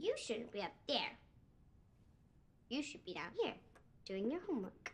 You shouldn't be up there. You should be down here, doing your homework.